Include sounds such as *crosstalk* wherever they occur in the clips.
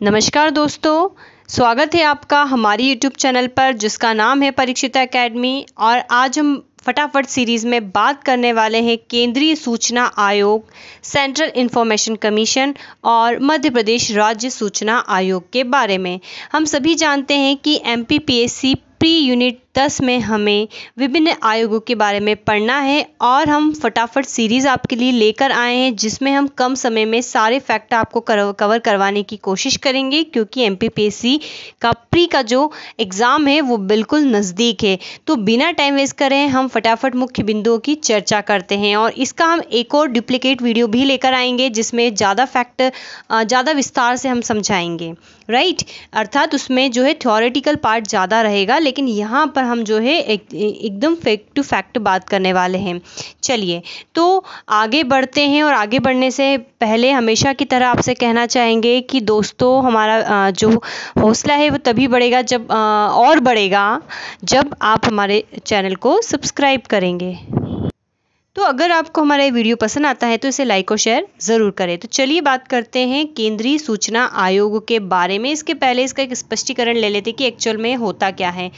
नमस्कार दोस्तों, स्वागत है आपका हमारी यूट्यूब चैनल पर, जिसका नाम है परीक्षिता एकेडमी और आज हम फटाफट सीरीज़ में बात करने वाले हैं केंद्रीय सूचना आयोग सेंट्रल इंफॉर्मेशन कमीशन और मध्य प्रदेश राज्य सूचना आयोग के बारे में। हम सभी जानते हैं कि एम पी प्री यूनिट दस में हमें विभिन्न आयोगों के बारे में पढ़ना है और हम फटाफट सीरीज़ आपके लिए लेकर आए हैं, जिसमें हम कम समय में सारे फैक्ट आपको कवर करवाने की कोशिश करेंगे, क्योंकि MPPSC का प्री का जो एग्ज़ाम है, वो बिल्कुल नज़दीक है। तो बिना टाइम वेस्ट करें हम फटाफट मुख्य बिंदुओं की चर्चा करते हैं और इसका हम एक और डुप्लीकेट वीडियो भी लेकर आएँगे, जिसमें ज़्यादा फैक्ट ज़्यादा विस्तार से हम समझाएँगे। राइट अर्थात उसमें जो है थ्योरेटिकल पार्ट ज़्यादा रहेगा, लेकिन यहाँ पर हम जो है एक, एकदम फैक्ट टू फैक्ट बात करने वाले हैं। चलिए तो आगे बढ़ते हैं और आगे बढ़ने से पहले हमेशा की तरह आपसे कहना चाहेंगे कि दोस्तों, हमारा जो हौसला है वो तभी बढ़ेगा जब और बढ़ेगा जब आप हमारे चैनल को सब्सक्राइब करेंगे। तो अगर आपको हमारा ये वीडियो पसंद आता है तो इसे लाइक और शेयर ज़रूर करें। तो चलिए बात करते हैं केंद्रीय सूचना आयोग के बारे में। इसके पहले इसका एक स्पष्टीकरण ले लेते कि एक्चुअल में होता क्या है।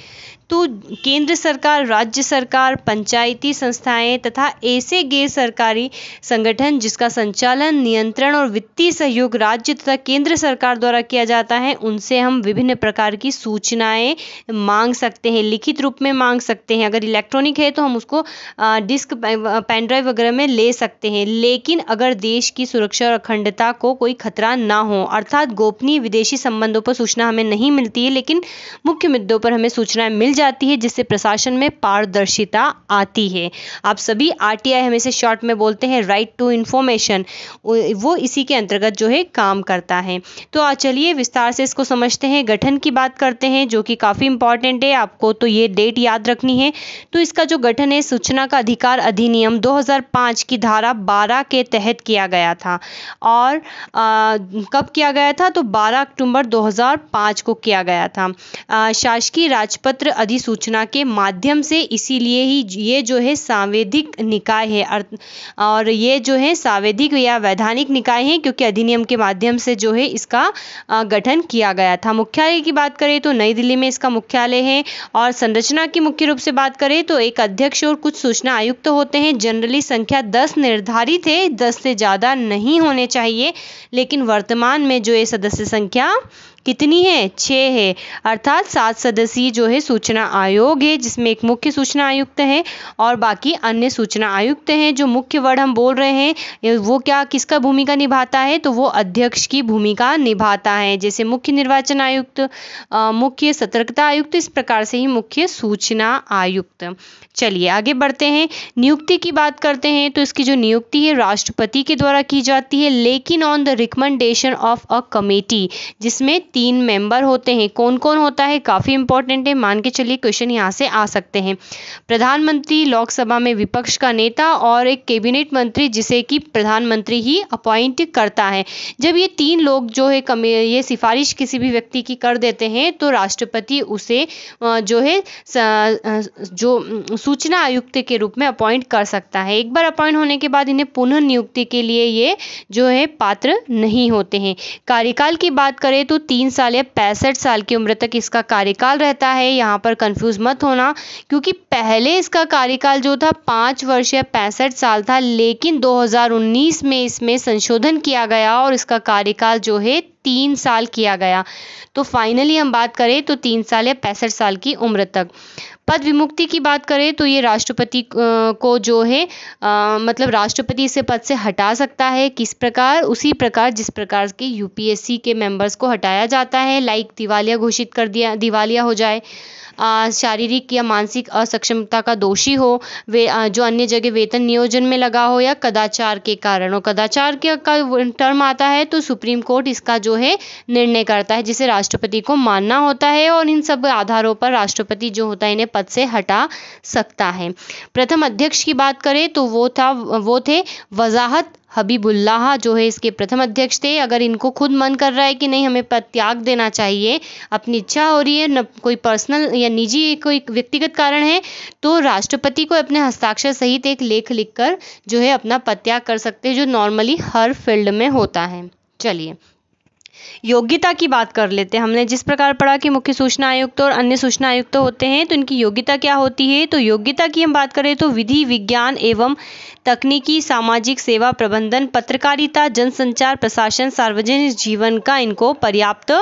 तो केंद्र सरकार, राज्य सरकार, पंचायती संस्थाएँ तथा ऐसे गैर सरकारी संगठन जिसका संचालन, नियंत्रण और वित्तीय सहयोग राज्य तथा केंद्र सरकार द्वारा किया जाता है, उनसे हम विभिन्न प्रकार की सूचनाएँ मांग सकते हैं, लिखित रूप में मांग सकते हैं। अगर इलेक्ट्रॉनिक है तो हम उसको डिस्क पेन ड्राइव वगैरह में ले सकते हैं। लेकिन अगर देश की सुरक्षा और अखंडता को कोई खतरा ना हो, अर्थात गोपनीय विदेशी संबंधों पर सूचना हमें नहीं मिलती है, लेकिन मुख्य मुद्दों पर हमें सूचनाएँ मिल जाती है जिससे प्रशासन में पारदर्शिता आती है। आप सभी आर हम इसे शॉर्ट में बोलते हैं राइट टू इन्फॉर्मेशन वो इसी के अंतर्गत जो है काम करता है। तो चलिए विस्तार से इसको समझते हैं। गठन की बात करते हैं जो कि काफ़ी इंपॉर्टेंट है। आपको तो ये डेट याद रखनी है। तो इसका जो गठन है सूचना का अधिकार अधिनियम 2005 की धारा 12 के तहत किया गया था। और आ, कब किया गया था? तो 12 अक्टूबर 2005 को किया गया था। शासकीय राजपत्र अधिसूचना के माध्यम से इसीलिए ही ये जो है सांवेदिक निकाय है। और ये जो है सांवेदिक या वैधानिक निकाय है, क्योंकि अधिनियम के माध्यम से जो है इसका गठन किया गया था। मुख्यालय की बात करें तो नई दिल्ली में इसका मुख्यालय है, और संरचना की मुख्य रूप से बात करें तो एक अध्यक्ष और कुछ सूचना आयुक्त तो होते हैं, जनरली संख्या दस निर्धारित है, दस से ज़्यादा नहीं होने चाहिए, लेकिन वर्तमान में जो है सदस्य संख्या कितनी है? छः है। अर्थात सात सदस्यीय जो है सूचना आयोग है, जिसमें एक मुख्य सूचना आयुक्त है और बाकी अन्य सूचना आयुक्त हैं जो मुख्य वर्ड हम बोल रहे हैं वो क्या किसका भूमिका निभाता है? तो वो अध्यक्ष की भूमिका निभाता है। जैसे मुख्य निर्वाचन आयुक्त मुख्य सतर्कता आयुक्त, इस प्रकार से ही मुख्य सूचना आयुक्त। चलिए आगे बढ़ते हैं। नियुक्ति की बात करते हैं तो इसकी जो नियुक्ति है राष्ट्रपति के द्वारा की जाती है, लेकिन on the recommendation of a committee जिसमें तीन मेंबर होते हैं। कौन कौन होता है? काफ़ी इंपॉर्टेंट है। मान के चलिए क्वेश्चन यहाँ से आ सकते हैं। प्रधानमंत्री लोकसभा में विपक्ष का नेता और एक कैबिनेट मंत्री जिसे कि प्रधानमंत्री ही अपॉइंट करता है। जब ये तीन लोग जो है ये सिफारिश किसी भी व्यक्ति की कर देते हैं तो राष्ट्रपति उसे जो है जो सूचना आयुक्त के रूप में अपॉइंट कर सकता है। एक बार अपॉइंट होने के बाद इन्हें पुनः नियुक्ति के लिए ये जो है पात्र नहीं होते हैं। कार्यकाल की बात करें तो तीन साल या पैंसठ साल की उम्र तक इसका कार्यकाल रहता है। यहाँ पर कंफ्यूज मत होना, क्योंकि पहले इसका कार्यकाल जो था पाँच वर्ष या पैंसठ साल था, लेकिन 2019 में इसमें संशोधन किया गया और इसका कार्यकाल जो है तीन साल किया गया। तो फाइनली हम बात करें तो तीन साल या पैंसठ साल की उम्र तक। पद विमुक्ति की बात करें तो ये राष्ट्रपति को जो है मतलब राष्ट्रपति इसे पद से हटा सकता है। किस प्रकार? उसी प्रकार, जिस प्रकार के यूपीएससी के मेंबर्स को हटाया जाता है लाइक दिवालिया घोषित कर दिया, दिवालिया हो जाए। शारीरिक या मानसिक असक्षमता का दोषी हो, वे जो अन्य जगह वेतन नियोजन में लगा हो या कदाचार के कारण हो। कदाचार के, का टर्म आता है तो सुप्रीम कोर्ट इसका जो है निर्णय करता है, जिसे राष्ट्रपति को मानना होता है और इन सब आधारों पर राष्ट्रपति जो होता है इन्हें पद से हटा सकता है। प्रथम अध्यक्ष की बात करें तो वो था, वो थे वजाहत हबीबुल्लाह जो है इसके प्रथम अध्यक्ष थे। अगर इनको खुद मन कर रहा है कि नहीं, हमें त्याग देना चाहिए, अपनी इच्छा हो रही है, न कोई पर्सनल या निजी कोई व्यक्तिगत कारण है तो राष्ट्रपति को अपने हस्ताक्षर सहित एक लेख लिखकर जो है अपना पद त्याग कर सकते हैं, जो नॉर्मली हर फ़ील्ड में होता है। चलिए। योग्यता की बात कर लेते हैं। हमने जिस प्रकार पढ़ा कि मुख्य सूचना आयुक्त और अन्य सूचना आयुक्त होते हैं तो इनकी योग्यता क्या होती है? तो योग्यता की हम बात करें तो विधि, विज्ञान एवं तकनीकी सामाजिक सेवा प्रबंधन, पत्रकारिता, जनसंचार, प्रशासन, सार्वजनिक जीवन का इनको पर्याप्त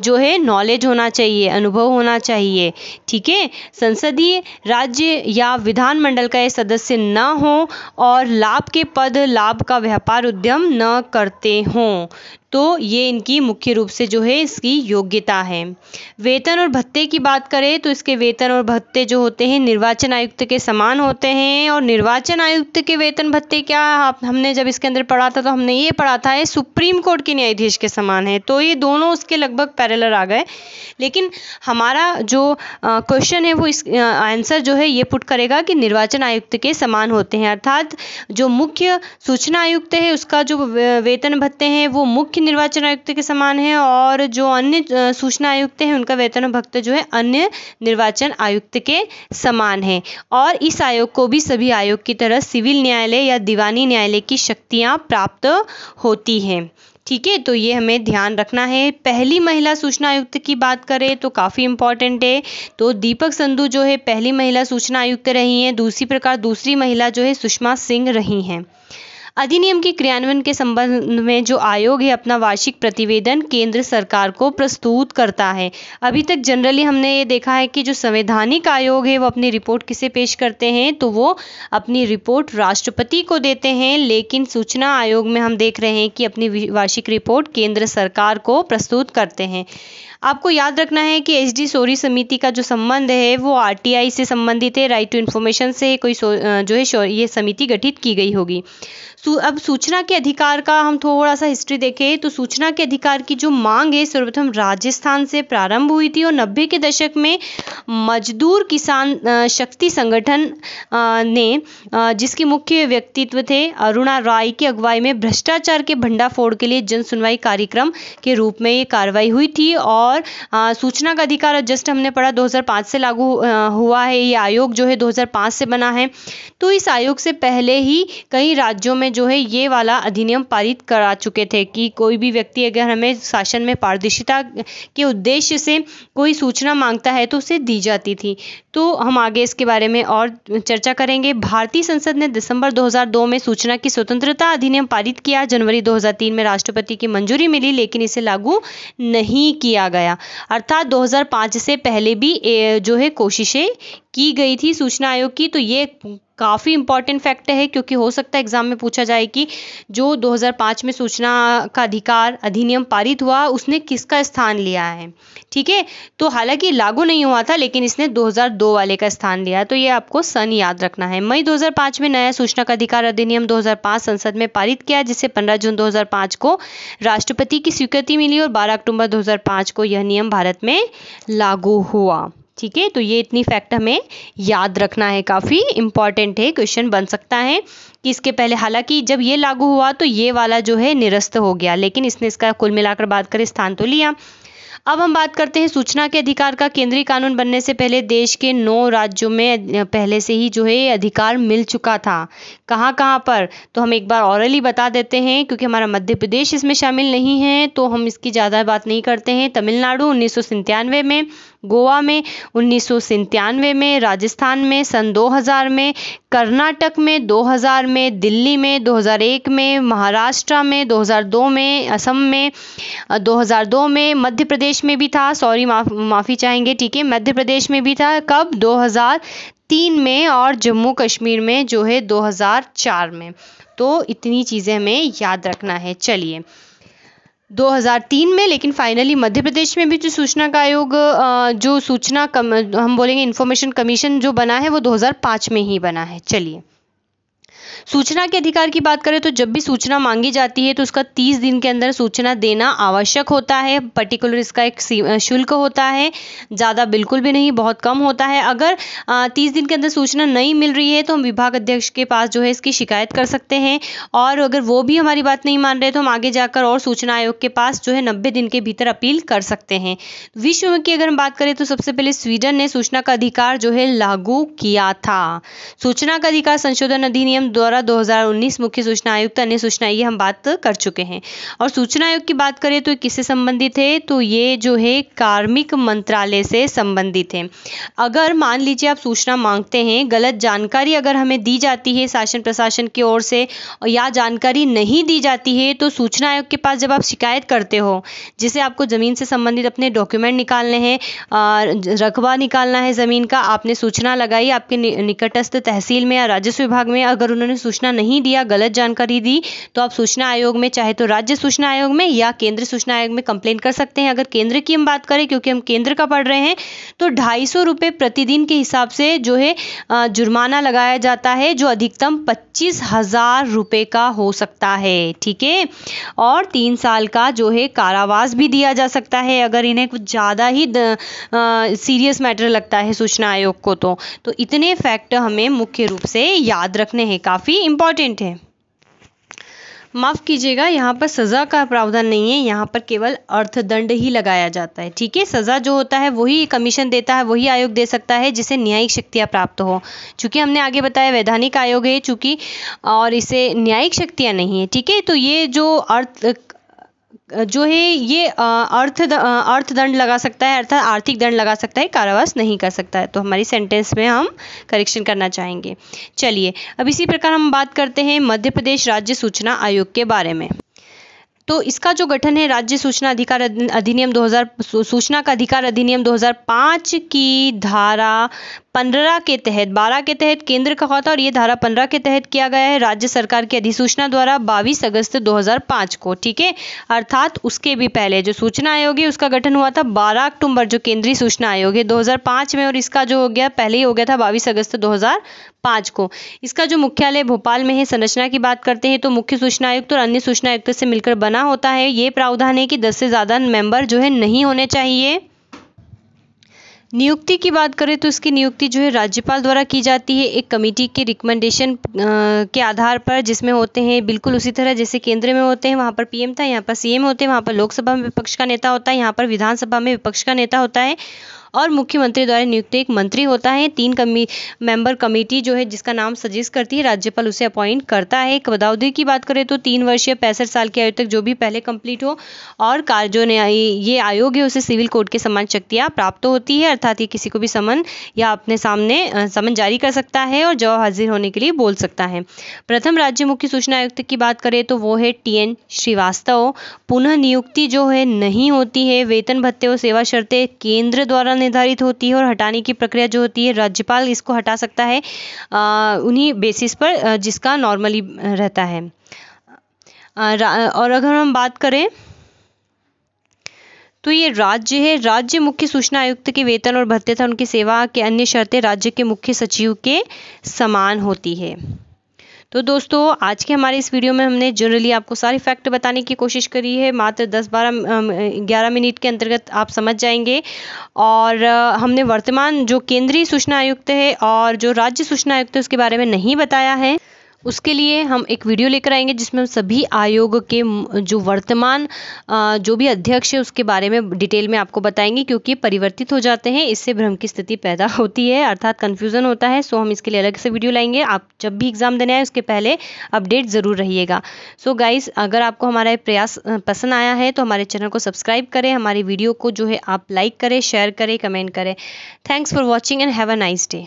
जो है नॉलेज होना चाहिए, अनुभव होना चाहिए। ठीक है? संसदीय राज्य या विधानमंडल का ये सदस्य न हो और लाभ के पद, लाभ का व्यापार उद्यम न करते हों। तो ये इनकी मुख्य रूप से जो है इसकी योग्यता है। वेतन और भत्ते की बात करें तो इसके वेतन और भत्ते जो होते हैं निर्वाचन आयुक्त के समान होते हैं और निर्वाचन आयुक्त के वेतन भत्ते क्या हमने जब इसके अंदर पढ़ा था तो हमने ये पढ़ा था, ये सुप्रीम कोर्ट के न्यायाधीश के समान है। तो ये दोनों उसके लगभग पैरेलर आ गए। लेकिन हमारा जो क्वेश्चन है वो इस आंसर जो है ये पुट करेगा कि निर्वाचन आयुक्त के समान होते हैं। अर्थात जो मुख्य सूचना आयुक्त है उसका जो वेतन भत्ते हैं वो मुख्य निर्वाचन आयुक्त के समान है और जो अन्य सूचना आयुक्त हैं, उनका वेतन भत्ते जो है अन्य निर्वाचन आयुक्त के समान है। और इस आयोग को भी सभी आयोग की तरह सिविल न्यायालय या दीवानी न्यायालय की शक्तियाँ प्राप्त होती हैं। ठीक है तो ये हमें ध्यान रखना है। पहली महिला सूचना आयुक्त की बात करें तो काफ़ी इंपॉर्टेंट है। तो दीपक संधू जो है, पहली महिला सूचना आयुक्त रही हैं, दूसरी प्रकार दूसरी महिला जो है, सुषमा सिंह रही हैं। अधिनियम के क्रियान्वयन के संबंध में जो आयोग है अपना वार्षिक प्रतिवेदन केंद्र सरकार को प्रस्तुत करता है। अभी तक जनरली हमने ये देखा है कि जो संवैधानिक आयोग है वो अपनी रिपोर्ट किसे पेश करते हैं तो वो अपनी रिपोर्ट राष्ट्रपति को देते हैं, लेकिन सूचना आयोग में हम देख रहे हैं कि अपनी वार्षिक रिपोर्ट केंद्र सरकार को प्रस्तुत करते हैं। आपको याद रखना है कि एच डी सोरी समिति का जो संबंध है, वो आरटीआई से संबंधित है, राइट टू इन्फॉर्मेशन से कोई जो है ये समिति गठित की गई होगी। अब सूचना के अधिकार का हम थोड़ा सा हिस्ट्री देखें तो सूचना के अधिकार की जो मांग है, सर्वप्रथम राजस्थान से प्रारंभ हुई थी और नब्बे के दशक में मजदूर किसान शक्ति संगठन ने जिसके मुख्य व्यक्तित्व थे, अरुणा राय की अगुवाई में भ्रष्टाचार के भंडाफोड़ के लिए जन सुनवाई कार्यक्रम के रूप में ये कार्रवाई हुई थी और सूचना का अधिकार जस्ट हमने पढ़ा 2005 से लागू हुआ है, ये आयोग जो है 2005 से बना है। तो इस आयोग से पहले ही कई राज्यों में जो है ये वाला अधिनियम पारित करा चुके थे कि कोई भी व्यक्ति अगर हमें शासन में पारदर्शिता के उद्देश्य से कोई सूचना माँगता है तो उसे दी जाती थी। तो हम आगे इसके बारे में और चर्चा करेंगे। भारतीय संसद ने दिसंबर 2002 में सूचना की स्वतंत्रता अधिनियम पारित किया। जनवरी 2003 में राष्ट्रपति की मंजूरी मिली, लेकिन इसे लागू नहीं किया गया। अर्थात 2005 से पहले भी जो है, कोशिशें की गई थी सूचना आयोग की तो ये काफ़ी इंपॉर्टेंट फैक्ट है, क्योंकि हो सकता है एग्ज़ाम में पूछा जाए कि जो 2005 में सूचना का अधिकार अधिनियम पारित हुआ, उसने किसका स्थान लिया है? ठीक है? तो हालाँकि लागू नहीं हुआ था, लेकिन इसने 2002 वाले का स्थान लिया तो ये आपको सन याद रखना है। मई 2005 में नया सूचना का अधिकार अधिनियम 2005 संसद में पारित किया, जिससे 15 जून 2005 को राष्ट्रपति की स्वीकृति मिली और 12 अक्टूबर 2005 को यह नियम भारत में लागू हुआ। ठीक है? तो ये इतनी फैक्ट हमें याद रखना है काफ़ी इंपॉर्टेंट है क्वेश्चन बन सकता है कि इसके पहले हालाँकि जब ये लागू हुआ तो ये वाला जो है निरस्त हो गया, लेकिन इसने इसका कुल मिलाकर बात करें स्थान तो लिया। अब हम बात करते हैं सूचना के अधिकार का। केंद्रीय कानून बनने से पहले देश के नौ राज्यों में पहले से ही जो है अधिकार मिल चुका था। कहाँ कहाँ पर? तो हम एक बार औरली बता देते हैं, क्योंकि हमारा मध्य प्रदेश इसमें शामिल नहीं है तो हम इसकी ज़्यादा बात नहीं करते हैं। तमिलनाडु उन्नीस में। गोवा में, उन्नीस में, राजस्थान में, सन 2000 में, कर्नाटक में 2000 में, दिल्ली में 2001 में, महाराष्ट्र में 2002 में, असम में 2002 में मध्य प्रदेश में भी था। सॉरी, माफ़, माफ़ी चाहेंगे, ठीक है मध्य प्रदेश में भी था। कब? 2003 में और जम्मू कश्मीर में, जो है 2004 में। तो इतनी चीज़ें हमें याद रखना है। चलिए 2003 में, लेकिन फाइनली मध्य प्रदेश में भी जो सूचना का आयोग जो सूचना कम, हम बोलेंगे इन्फॉर्मेशन कमीशन जो बना है, वो 2005 में ही बना है। चलिए। सूचना के अधिकार की बात करें तो जब भी सूचना मांगी जाती है तो उसका तीस दिन के अंदर सूचना देना आवश्यक होता है। पर्टिकुलर इसका एक शुल्क होता है। ज़्यादा बिल्कुल भी नहीं, बहुत कम होता है। अगर तीस दिन के अंदर सूचना नहीं मिल रही है तो हम विभाग अध्यक्ष के पास जो है इसकी शिकायत कर सकते हैं। और अगर वो भी हमारी बात नहीं मान रहे तो हम आगे जाकर और सूचना आयोग के पास जो है नब्बे दिन के भीतर अपील कर सकते हैं। विश्व की अगर हम बात करें तो सबसे पहले स्वीडन ने सूचना का अधिकार जो है लागू किया था। सूचना का अधिकार संशोधन अधिनियम द्वारा दौरा 2019 मुख्य सूचना आयुक्त अन्य सूचना ये हम बात कर चुके हैं। और सूचना आयोग की बात करें तो किससे संबंधित है? तो ये जो है कार्मिक मंत्रालय से संबंधित है। अगर मान लीजिए आप सूचना मांगते हैं, गलत जानकारी अगर हमें दी जाती है शासन प्रशासन की ओर से या जानकारी नहीं दी जाती है तो सूचना आयोग के पास जब आप शिकायत करते हो, जिसे आपको ज़मीन से संबंधित अपने डॉक्यूमेंट निकालने हैं रकबा निकालना है ज़मीन का, आपने सूचना लगाई, आपके निकटस्थ तहसील में या राजस्व विभाग में, अगर उन्होंने सूचना नहीं दिया, गलत जानकारी दी तो आप सूचना आयोग में, चाहे तो राज्य सूचना आयोग में या केंद्र सूचना आयोग में कंप्लेन कर सकते हैं। अगर केंद्र की हम बात करें, क्योंकि हम केंद्र का पढ़ रहे हैं तो ढाई सौ प्रतिदिन के हिसाब से जो है जुर्माना लगाया जाता है, जो अधिकतम पच्चीस हज़ार का हो सकता है। ठीक है? और तीन साल का जो है, कारावास भी दिया जा सकता है, अगर इन्हें कुछ ज़्यादा ही सीरियस मैटर लगता है सूचना आयोग को तो। तो इतने फैक्ट हमें मुख्य रूप से याद रखने हैं। काफ़ी इंपॉर्टेंट है। माफ़ कीजिएगा, यहाँ पर सज़ा का प्रावधान नहीं है, यहाँ पर केवल अर्थदंड ही लगाया जाता है, ठीक है? सज़ा जो होता है, वही कमीशन देता है, वही आयोग दे सकता है, जिसे न्यायिक शक्तियाँ प्राप्त हो। चूँकि हमने आगे बताया, वैधानिक आयोग है, चूँकि, और इसे न्यायिक शक्तियाँ नहीं है, ठीक है? तो ये जो अर्थ जो है ये अर्थ अर्थ दंड लगा सकता है, अर्थात आर्थिक दंड लगा सकता है, कारावास नहीं कर सकता है। तो हमारी सेंटेंस में हम करेक्शन करना चाहेंगे। चलिए, अब इसी प्रकार हम बात करते हैं मध्य प्रदेश राज्य सूचना आयोग के बारे में। तो इसका जो गठन है राज्य सूचना अधिकार अधिनियम 2000 सूचना का अधिकार अधिनियम 2005 की धारा पंद्रह के तहत, बारह के तहत केंद्र का था और ये धारा पंद्रह के तहत किया गया है। राज्य सरकार की अधिसूचना द्वारा बाईस अगस्त 2005 को, ठीक है? अर्थात उसके भी पहले जो सूचना आयोग है, उसका गठन हुआ था 12 अक्टूबर, जो केंद्रीय सूचना आयोग है 2005 में और इसका जो हो गया, पहले ही हो गया था बाईस अगस्त दो को। इसका जो मुख्यालय भोपाल में है, संरचना की बात करते हैं तो मुख्य सूचना आयुक्त और अन्य सूचना आयुक्त से मिलकर बना होता है, ये प्रावधान है कि दस से ज़्यादा मेंबर जो है नहीं होने चाहिए। नियुक्ति की बात करें तो इसकी नियुक्ति जो है राज्यपाल द्वारा की जाती है, एक कमेटी के रिकमेंडेशन के आधार पर, जिसमें होते हैं, बिल्कुल उसी तरह जैसे केंद्र में होते हैं, वहाँ पर पीएम था, यहाँ पर सीएम होते हैं, वहाँ पर लोकसभा में विपक्ष का नेता होता है, यहाँ पर विधानसभा में विपक्ष का नेता होता है। और मुख्यमंत्री द्वारा नियुक्त एक मंत्री होता है। तीन कमी, मेंबर कमेटी जो है, जिसका नाम सजेस्ट करती है, राज्यपाल उसे अपॉइंट करता है। पदावधि की बात करें तो तीन वर्षीय पैंसठ साल की आयु तक जो भी पहले कंप्लीट हो और कार जो ये आयोग है, उसे सिविल कोर्ट के समान शक्तियाँ प्राप्त होती है। अर्थात ये किसी को भी समन या अपने सामने समन जारी कर सकता है और जवाब हाजिर होने के लिए बोल सकता है। प्रथम राज्य मुख्य सूचना आयुक्त की बात करें तो वो है टी एन श्रीवास्तव। पुनः नियुक्ति जो है, नहीं होती है। वेतन भत्ते और सेवा शर्तें केंद्र द्वारा निर्धारित होती है और हटाने की प्रक्रिया जो होती है, राज्यपाल इसको हटा सकता है उन्हीं बेसिस पर जिसका नॉर्मली रहता है। और अगर हम बात करें तो ये राज्य है। राज्य मुख्य सूचना आयुक्त के वेतन और भत्ते था, उनकी सेवा के अन्य शर्तें राज्य के मुख्य सचिव के समान होती है। तो दोस्तों, आज के हमारे इस वीडियो में हमने जनरली आपको सारे फैक्ट बताने की कोशिश करी है। मात्र 10-12 11 मिनट के अंतर्गत आप समझ जाएँगे। और हमने वर्तमान जो केंद्रीय सूचना आयुक्त है और जो राज्य सूचना आयुक्त है, उसके बारे में नहीं बताया है। उसके लिए हम एक वीडियो लेकर आएँगे जिसमें हम सभी आयोग के जो वर्तमान जो भी अध्यक्ष है उसके बारे में डिटेल में आपको बताएँगे क्योंकि परिवर्तित हो जाते हैं, इससे भ्रम की स्थिति पैदा *laughs* होती है, अर्थात कन्फ्यूज़न होता है। सो हम इसके लिए अलग से वीडियो लाएँगे। आप जब भी एग्ज़ाम देने आए, उसके पहले अपडेट ज़रूर रहिएगा। सो गाइस अगर आपको हमारा प्रयास पसंद आया है तो हमारे चैनल को सब्सक्राइब करें। हमारी वीडियो को जो है आप लाइक करें शेयर करें कमेंट करें। Thanks for watching and have a nice day